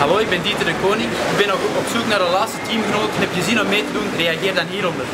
Hallo, ik ben Dieter de Koning. Ik ben op zoek naar de laatste teamgenoot. Heb je zin om mee te doen? Reageer dan hieronder.